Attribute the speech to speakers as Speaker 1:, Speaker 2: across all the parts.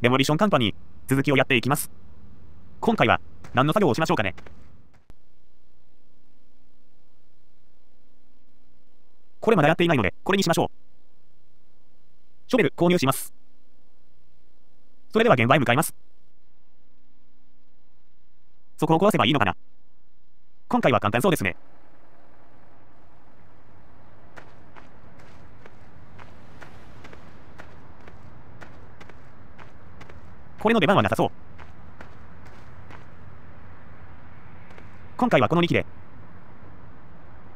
Speaker 1: デモリションカンパニー、続きをやっていきます。今回は、何の作業をしましょうかね。これまだやっていないので、これにしましょう。ショベル購入します。それでは現場へ向かいます。そこを壊せばいいのかな。今回は簡単そうですね。これの出番はなさそう。今回はこの2機で、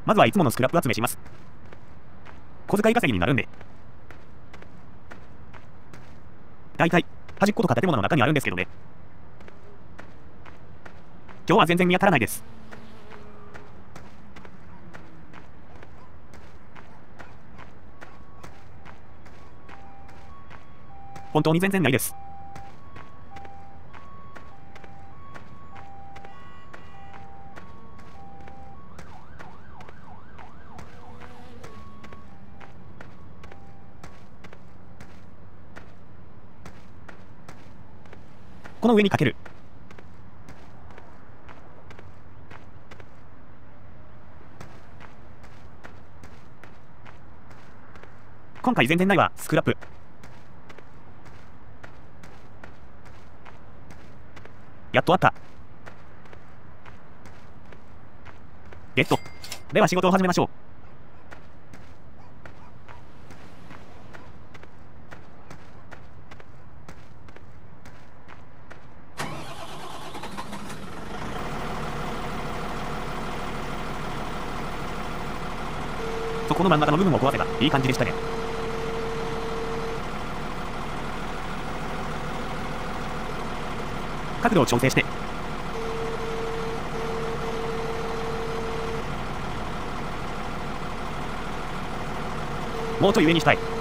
Speaker 1: まずはいつものスクラップ集めします。小遣い稼ぎになるんで。大体、端っことか建物の中にあるんですけどね。今日は全然見当たらないです。本当に全然ないです。この上にかける。今回全然ないわ、スクラップ。やっとあった。ゲット。では仕事を始めましょう。そこの真ん中の部分を壊せばいい感じでしたね。角度を調整して。もうちょい上にしたい。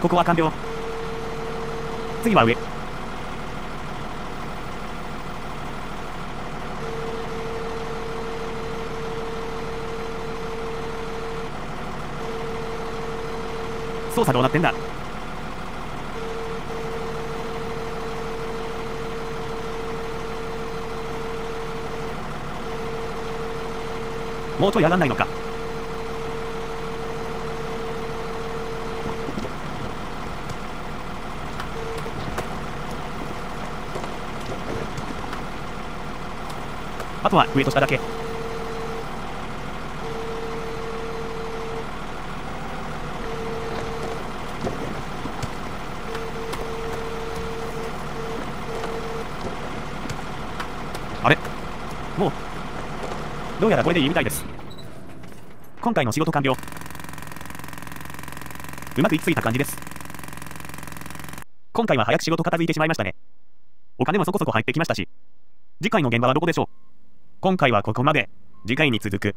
Speaker 1: ここは完了。次は上。操作どうなってんだ？もうちょい上がんないのかあとは上と下だけ。あれ？もう、どうやらこれでいいみたいです。今回の仕事完了。うまくいきすぎた感じです。今回は早く仕事片付いてしまいましたね。お金もそこそこ入ってきましたし、次回の現場はどこでしょう？今回はここまで。次回に続く。